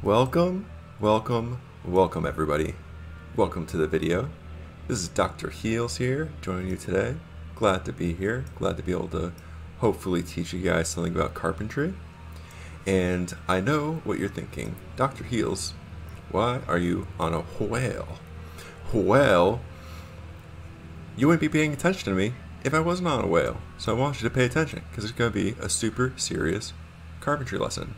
Welcome, welcome, welcome everybody. Welcome to the video. This is Dr. Heals here, joining you today. Glad to be here. Glad to be able to hopefully teach you guys something about carpentry. And I know what you're thinking. Dr. Heals, why are you on a whale? Well, you wouldn't be paying attention to me if I wasn't on a whale. So I want you to pay attention because it's going to be a super serious carpentry lesson.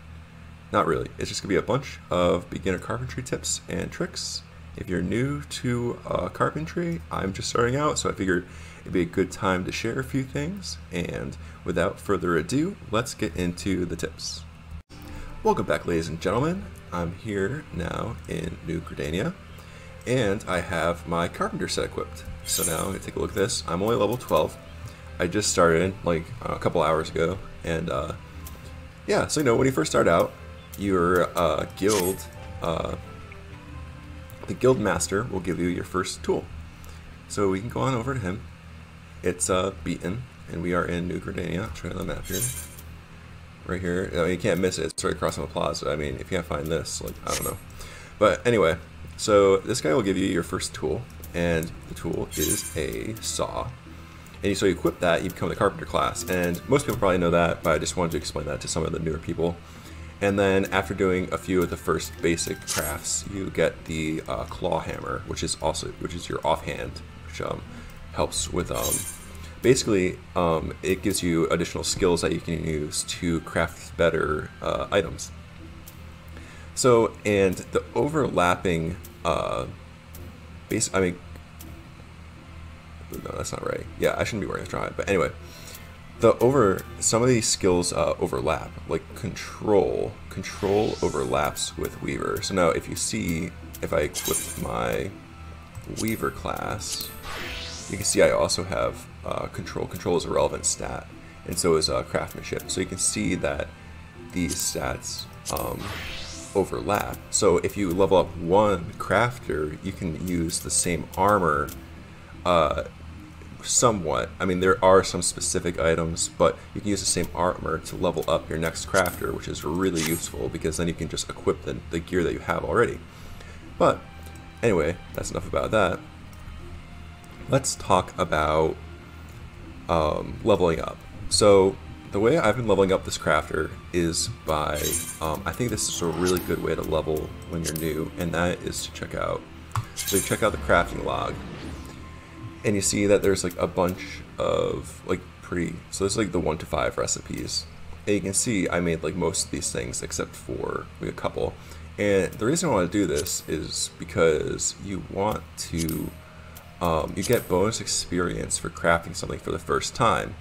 Not really. It's just going to be a bunch of beginner carpentry tips and tricks. If you're new to uh, carpentry, I'm just starting out, so I figured it'd be a good time to share a few things. And without further ado, let's get into the tips. Welcome back, ladies and gentlemen. I'm here now in New Gridania, and I have my carpenter set equipped. So now I'm going to take a look at this. I'm only level 12. I just started like a couple hours ago, and uh, yeah, so you know, when you first start out, your uh, guild, uh, the guild master will give you your first tool. So we can go on over to him. It's uh, Beatin, and we are in New show you the map here. Right here. I mean, you can't miss it. It's right across from the plaza. I mean, if you can't find this, like, I don't know. But anyway, so this guy will give you your first tool, and the tool is a saw. And so you equip that, you become the carpenter class. And most people probably know that, but I just wanted to explain that to some of the newer people. And then after doing a few of the first basic crafts, you get the uh, claw hammer, which is also which is your offhand, which um, helps with um, basically um, it gives you additional skills that you can use to craft better uh, items. So and the overlapping, uh, base I mean, no, that's not right. Yeah, I shouldn't be wearing a straw hat, but anyway the over some of these skills uh, overlap like control control overlaps with weaver. So now if you see if I equip my weaver class you can see I also have uh, control. Control is a relevant stat and so is uh, craftsmanship. So you can see that these stats um, overlap. So if you level up one crafter you can use the same armor uh, somewhat. I mean, there are some specific items, but you can use the same armor to level up your next crafter, which is really useful because then you can just equip the, the gear that you have already. But anyway, that's enough about that. Let's talk about um, leveling up. So the way I've been leveling up this crafter is by, um, I think this is a really good way to level when you're new, and that is to check out, so check out the crafting log, and you see that there's like a bunch of like pretty so there's like the one to five recipes. And you can see I made like most of these things except for like a couple. And the reason I want to do this is because you want to um, you get bonus experience for crafting something for the first time.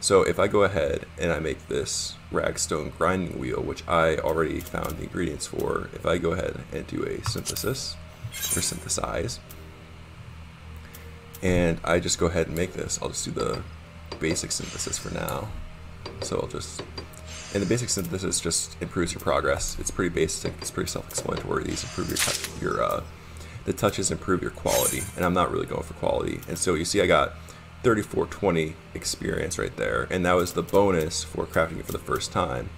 So if I go ahead and I make this ragstone grinding wheel which I already found the ingredients for if I go ahead and do a synthesis or synthesize and I just go ahead and make this. I'll just do the basic synthesis for now. So I'll just, and the basic synthesis just improves your progress. It's pretty basic, it's pretty self-explanatory. These improve your, your uh, the touches improve your quality, and I'm not really going for quality. And so you see I got 3420 experience right there, and that was the bonus for crafting it for the first time.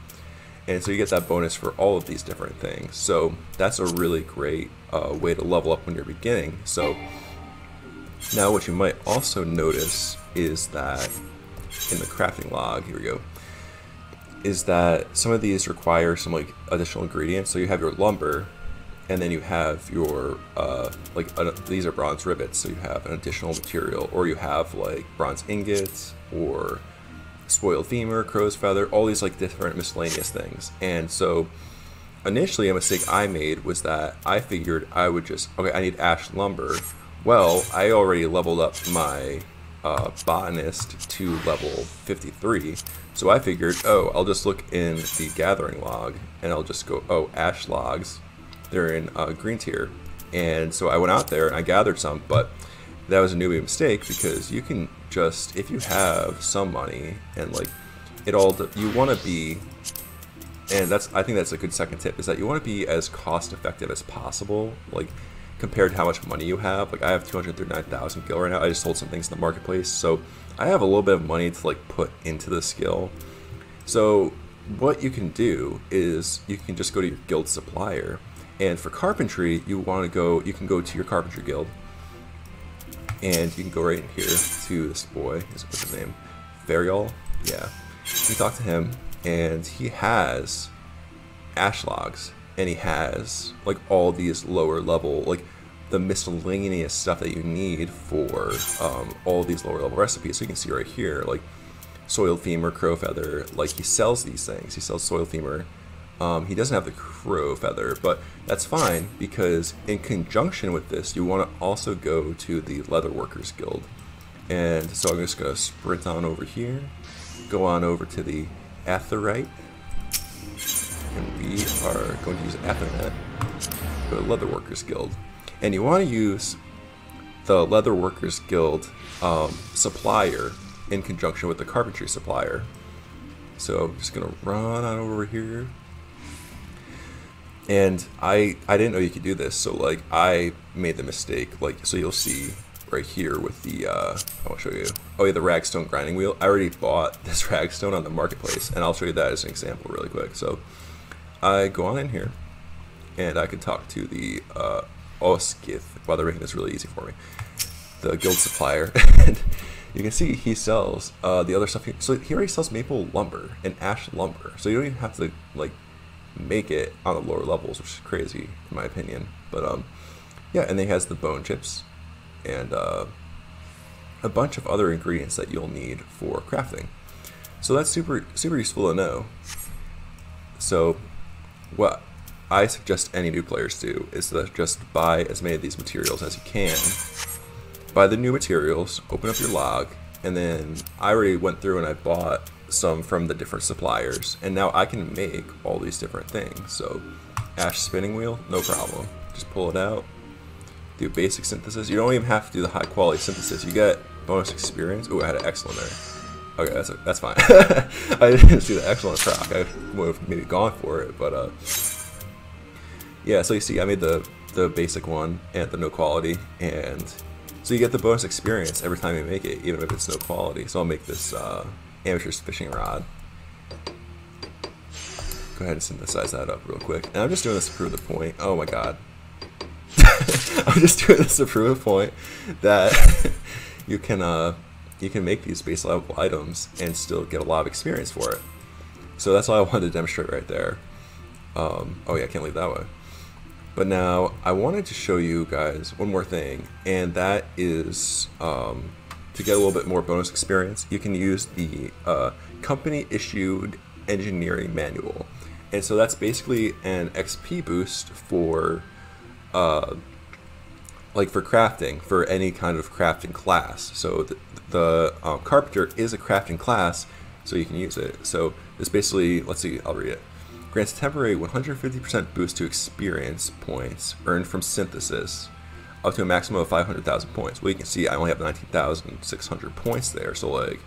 And so you get that bonus for all of these different things. So that's a really great uh, way to level up when you're beginning. So now what you might also notice is that in the crafting log, here we go, is that some of these require some like additional ingredients. So you have your lumber, and then you have your uh, like uh, these are bronze rivets, so you have an additional material, or you have like bronze ingots or spoiled femur, crow's feather, all these like different miscellaneous things. And so initially a mistake I made was that I figured I would just okay, I need ash lumber well, I already leveled up my uh, botanist to level 53, so I figured, oh, I'll just look in the gathering log, and I'll just go, oh, ash logs, they're in uh, green tier, and so I went out there and I gathered some, but that was a newbie mistake because you can just, if you have some money, and like, it all, you want to be and that's I think that's a good second tip is that you want to be as cost effective as possible. Like compared to how much money you have. Like I have 239,000 gil right now. I just sold some things in the marketplace, so I have a little bit of money to like put into the skill. So what you can do is you can just go to your guild supplier, and for carpentry, you want to go. You can go to your carpentry guild, and you can go right in here to this boy. What's his name? Variol. Yeah. You talk to him, and he has ash logs, and he has like all these lower level like the miscellaneous stuff that you need for um, all these lower level recipes. So you can see right here, like soiled femur, crow feather. Like he sells these things. He sells soiled femur. Um, he doesn't have the crow feather, but that's fine because in conjunction with this, you want to also go to the Leather Workers Guild. And so I'm just going to sprint on over here, go on over to the Aetheryte, and we are going to use Aethernet, go to Leather Workers Guild. And you want to use the Leather Workers Guild um, supplier in conjunction with the carpentry supplier. So I'm just gonna run on over here. And I I didn't know you could do this, so like I made the mistake. Like so you'll see right here with the uh, I'll show you. Oh yeah, the ragstone grinding wheel. I already bought this ragstone on the marketplace, and I'll show you that as an example really quick. So I go on in here, and I can talk to the uh, Oskith. Wow, they're making this really easy for me. The guild supplier. and you can see he sells uh, the other stuff. Here. So he already sells maple lumber and ash lumber. So you don't even have to like make it on the lower levels, which is crazy in my opinion. But um, yeah, and then he has the bone chips and uh, a bunch of other ingredients that you'll need for crafting. So that's super super useful to know. So what I suggest any new players do is to just buy as many of these materials as you can. Buy the new materials, open up your log, and then I already went through and I bought some from the different suppliers, and now I can make all these different things. So, ash spinning wheel, no problem. Just pull it out, do basic synthesis. You don't even have to do the high quality synthesis. You get bonus experience. Ooh, I had an excellent there. Okay, that's that's fine. I didn't see the excellent proc. I would have maybe gone for it, but uh, yeah. So you see, I made the the basic one and the no quality, and so you get the bonus experience every time you make it, even if it's no quality. So I'll make this uh, amateur's fishing rod. Go ahead and synthesize that up real quick. And I'm just doing this to prove the point. Oh my god. I'm just doing this to prove a point that you can uh, you can make these base level items and still get a lot of experience for it. So that's all I wanted to demonstrate right there. Um, oh yeah, I can't leave that way. But now I wanted to show you guys one more thing, and that is um, to get a little bit more bonus experience, you can use the uh, company issued engineering manual. And so that's basically an XP boost for uh, like for crafting for any kind of crafting class. So the, the um, carpenter is a crafting class, so you can use it. So this basically, let's see, I'll read it. Grants temporary 150% boost to experience points earned from synthesis, up to a maximum of 500,000 points. Well, you can see I only have 19,600 points there, so like,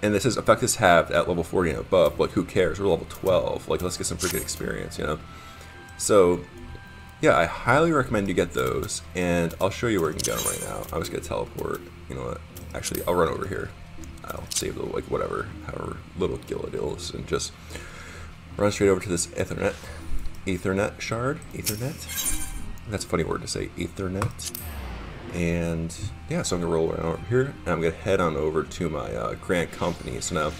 and this is effectiveness halved at level 40 and above. Like, who cares? We're level 12. Like, let's get some freaking experience, you know? So, yeah, I highly recommend you get those, and I'll show you where you can get them right now. I was gonna teleport. You know what? Actually, I'll run over here. I'll save the like whatever, however little gil it is, and just run straight over to this Aethernet, Aethernet shard, Aethernet. That's a funny word to say, Aethernet. And yeah, so I'm gonna roll around over here, and I'm gonna head on over to my uh, grand company. So now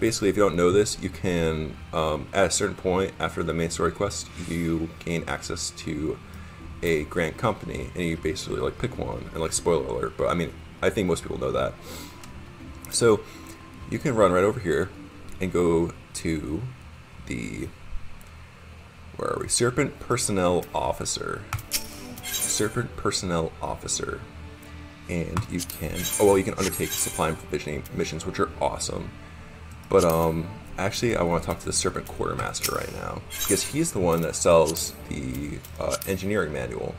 basically, if you don't know this, you can, um, at a certain point after the main story quest, you gain access to a grand company, and you basically like pick one. And like spoiler alert, but I mean, I think most people know that. So you can run right over here and go to the where are we? Serpent Personnel Officer. Serpent Personnel Officer. And you can oh well you can undertake supply and provisioning missions, which are awesome. But um, actually, I want to talk to the Serpent Quartermaster right now because he's the one that sells the uh, engineering manual.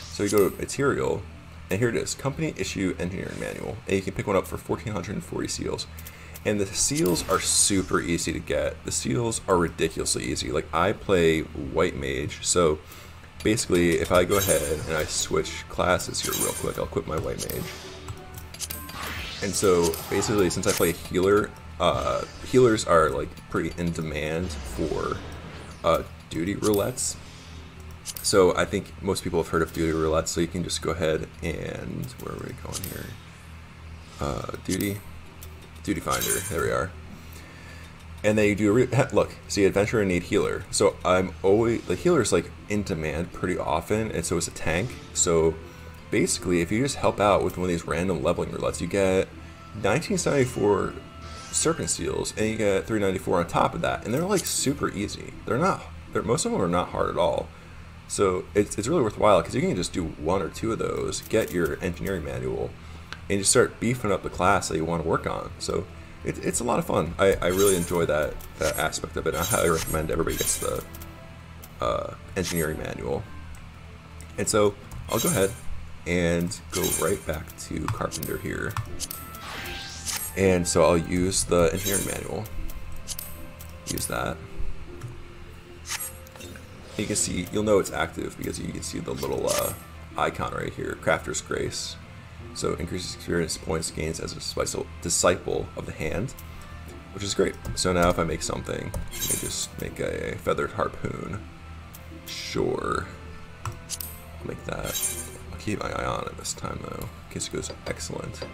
So you go to Material, and here it is, Company Issue Engineering Manual, and you can pick one up for 1,440 seals. And the seals are super easy to get. The seals are ridiculously easy. Like I play White Mage, so basically, if I go ahead and I switch classes here real quick, I'll quit my White Mage. And so basically, since I play healer uh, healers are like pretty in demand for uh, duty roulettes. So I think most people have heard of duty roulettes. So you can just go ahead and where are we going here? Uh, duty, duty finder. There we are. And they do a look. See, adventurer need healer. So I'm always the healer is like in demand pretty often, and so is a tank. So basically, if you just help out with one of these random leveling roulettes, you get 1974 serpent seals, and you get 394 on top of that, and they're like super easy. They're not. They're, most of them are not hard at all. So it's, it's really worthwhile because you can just do one or two of those, get your engineering manual, and just start beefing up the class that you want to work on. So it, it's a lot of fun. I, I really enjoy that, that aspect of it. I highly recommend everybody gets the uh, engineering manual. And so I'll go ahead and go right back to Carpenter here. And so I'll use the engineering manual. Use that. You can see, you'll know it's active because you can see the little uh, icon right here, Crafter's Grace. So increases experience points gains as a disciple of the hand, which is great. So now if I make something, let me just make a feathered harpoon. Sure. I'll make that. I'll keep my eye on it this time though, in case it goes excellent.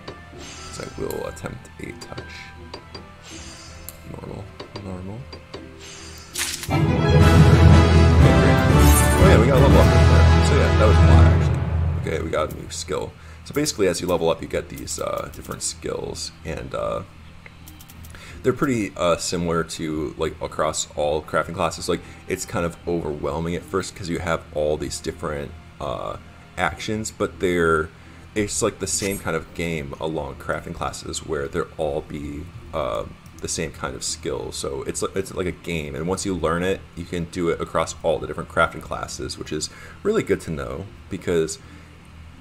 I will attempt a touch. Normal, normal. Oh yeah, we got a level up So yeah, that was lot actually. Okay, we got a new skill. So basically, as you level up, you get these uh, different skills, and uh, they're pretty uh, similar to like across all crafting classes. Like it's kind of overwhelming at first because you have all these different uh, actions, but they're it's like the same kind of game along crafting classes where they'll all be uh, the same kind of skill. So it's it's like a game, and once you learn it, you can do it across all the different crafting classes, which is really good to know because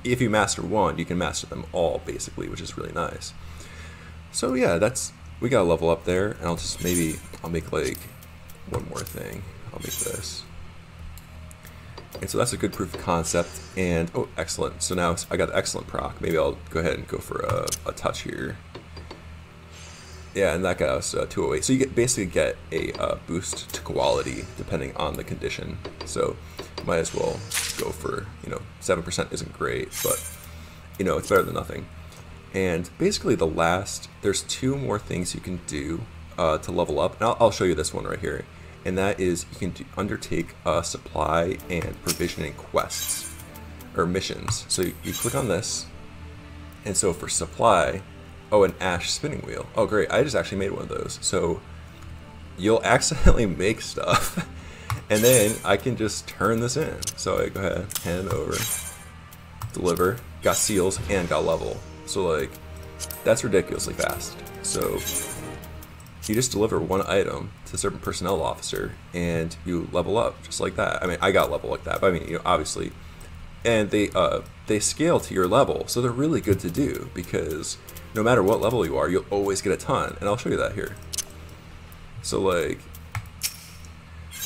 if you master one, you can master them all basically, which is really nice. So yeah, that's we got a level up there, and I'll just maybe I'll make like one more thing. I'll make this. And so that's a good proof of concept. And oh, excellent. So now I got excellent proc. Maybe I'll go ahead and go for a, a touch here. Yeah, and that got us uh, 208. So you get basically get a uh, boost to quality depending on the condition. So might as well go for, you know, 7% isn't great, but, you know, it's better than nothing. And basically the last, there's two more things you can do uh, to level up. And I'll, I'll, show you this one right here. And that is you can do, undertake uh, supply and provisioning quests or missions. So you, you click on this. And so for supply, oh, an ash spinning wheel. Oh, great. I just actually made one of those. So you'll accidentally make stuff and then I can just turn this in. So I go ahead, hand it over, deliver, got seals, and got level. So like, that's ridiculously fast. So you just deliver one item to a certain personnel officer and you level up just like that. I mean, I got level like that, but I mean, you know, obviously, and they uh, they scale to your level, so they're really good to do because no matter what level you are, you'll always get a ton, and I'll show you that here. So like,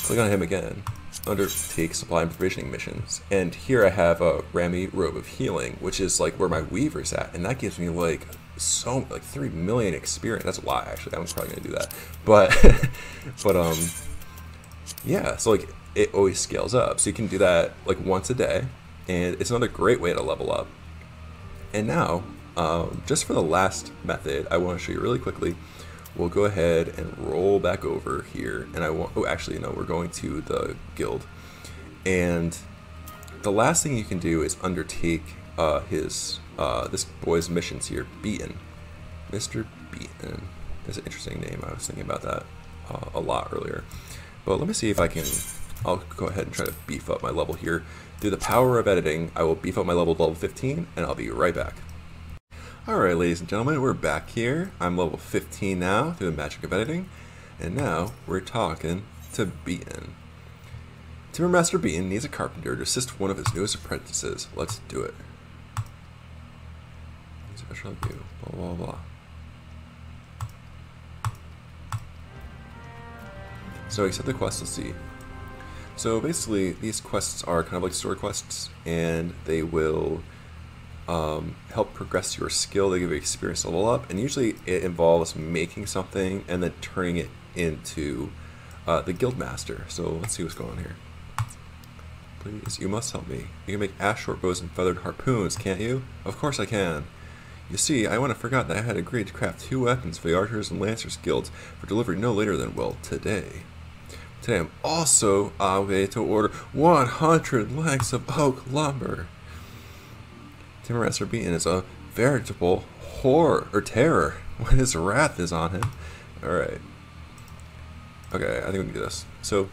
Click on him again. Undertake supply and provisioning missions. And here I have a Ramie Robe of Healing, which is like where my Weaver's at. And that gives me like so like 3 million experience. That's a lot actually. I'm probably gonna do that. But but um yeah, so like it always scales up. So you can do that like once a day. And it's another great way to level up. And now, um, just for the last method, I want to show you really quickly we'll go ahead and roll back over here. And I want, oh, actually, no, we're going to the guild. And the last thing you can do is undertake uh, his, uh, this boy's missions here, Beatin. Mr. Beatin. That's an interesting name. I was thinking about that uh, a lot earlier. But let me see if I can, I'll go ahead and try to beef up my level here. Through the power of editing, I will beef up my level to level 15, and I'll be right back. Alright ladies and gentlemen, we're back here. I'm level 15 now through the magic of editing. And now we're talking to Beatin. Timbermaster Beatin needs a carpenter to assist one of his newest apprentices. Let's do it. Special view, blah blah blah. So accept the quest, let's see. So basically, these quests are kind of like story quests, and they will um, help progress your skill. They give you experience a level up, and usually it involves making something and then turning it into uh, the guild master. So let's see what's going on here. Please, you must help me. You can make ash short bows and feathered harpoons, can't you? Of course I can. You see, I wouldn't have forgot that I had agreed to craft two weapons for the Archers and Lancers guilds for delivery no later than, well, today. Today I'm also obligated to order 100 lengths of oak lumber. Beatin is a veritable horror, or terror, when his wrath is on him. Alright. Okay, I think we can do this. So,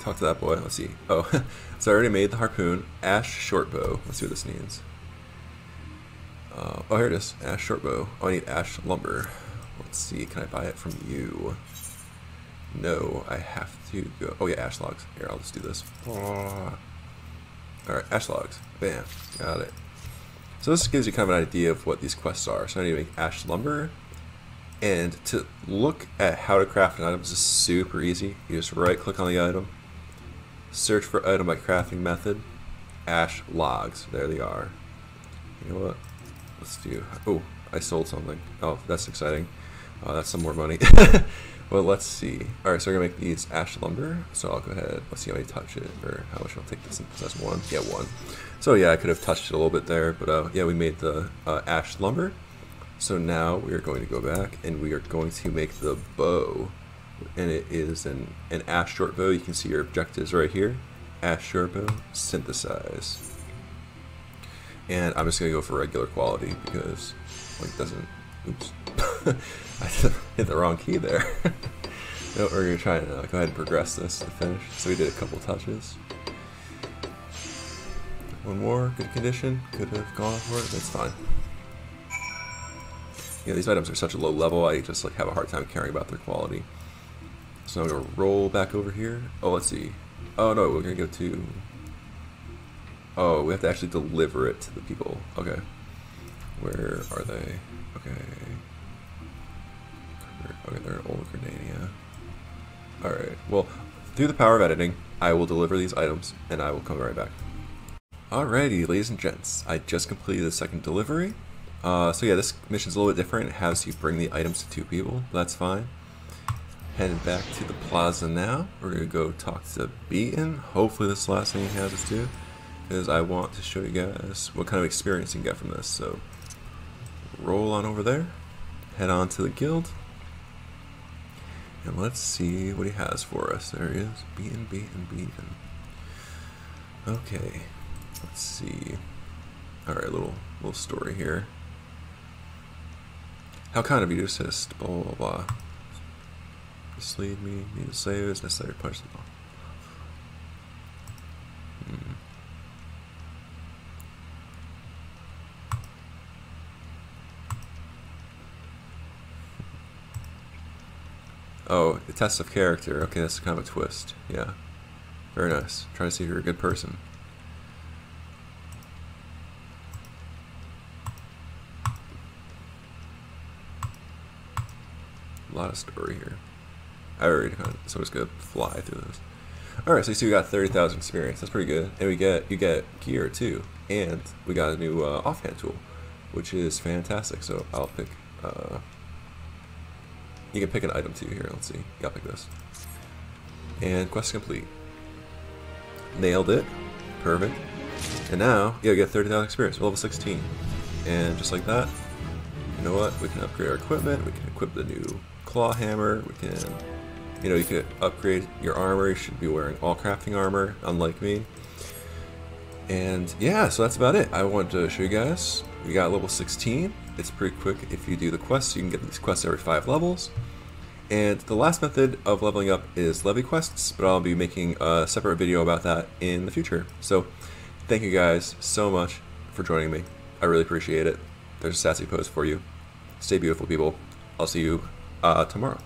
talk to that boy. Let's see. Oh, so I already made the harpoon. Ash shortbow. Let's see what this means. Uh, oh, here it is. Ash shortbow. Oh, I need ash lumber. Let's see. Can I buy it from you? No, I have to go. Oh, yeah, ash logs. Here, I'll just do this. Oh. Alright, ash logs. Bam. Got it. So this gives you kind of an idea of what these quests are. So I need to make ash lumber. And to look at how to craft an item is super easy. You just right click on the item, search for item by crafting method, ash logs. There they are. You know what? Let's do. Oh, I sold something. Oh, that's exciting. Uh, that's some more money. well, let's see. All right, so we're gonna make these ash lumber. So I'll go ahead. Let's see how many touch it, or how much I'll take this. That's one. Yeah, one. So yeah, I could have touched it a little bit there, but uh, yeah, we made the uh, ash lumber. So now we are going to go back and we are going to make the bow. And it is an, an ash short bow. You can see your objectives right here. Ash short bow, synthesize. And I'm just to go for regular quality because like doesn't, oops. I hit the wrong key there. no, we're to try and uh, go ahead and progress this to finish. So we did a couple touches. One more, good condition. Could have gone for it, that's fine. Yeah, these items are such a low level, I just like have a hard time caring about their quality. So I'm gonna roll back over here. Oh, let's see. Oh no, we're gonna go to. Oh, we have to actually deliver it to the people. Okay. Where are they? Okay. Okay, they're in Old Gridania. Alright, well, through the power of editing, I will deliver these items, and I will come right back. Alrighty, ladies and gents, I just completed the second delivery. Uh, so yeah, this mission's a little bit different. It has you bring the items to two people. That's fine. Heading back to the plaza now. We're gonna go talk to Beatin. Hopefully this last thing he has us do. Because I want to show you guys what kind of experience you can get from this. So roll on over there. Head on to the guild. And let's see what he has for us. There he is. Beatin, Beatin, Beatin. Okay. Let's see. Alright, little little story here. How kind of you to assist, blah blah blah. Mislead me, need to save, it's necessary to punish them all. Hmm. Oh, the test of character. Okay, that's kind of a twist. Yeah. Very nice. Try to see if you're a good person. a lot of story here. I already kind of, so it's gonna fly through this. All right, so you see we got 30,000 experience. That's pretty good. And we get, you get gear too. And we got a new uh, offhand tool, which is fantastic. So I'll pick, uh, you can pick an item too here. Let's see. Yeah, I'll pick this. And quest complete. Nailed it. Perfect. And now, yeah, we get 30,000 experience. Level 16. And just like that, you know what? We can upgrade our equipment. We can equip the new claw hammer. We can, you know, you can upgrade your armor. You should be wearing all crafting armor, unlike me. And yeah, so that's about it. I wanted to show you guys. We got level 16. It's pretty quick if you do the quests. You can get these quests every five levels. And the last method of leveling up is levy quests, but I'll be making a separate video about that in the future. So thank you guys so much for joining me. I really appreciate it. There's a sassy post for you. Stay beautiful, people. I'll see you uh, tomorrow.